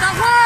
赶快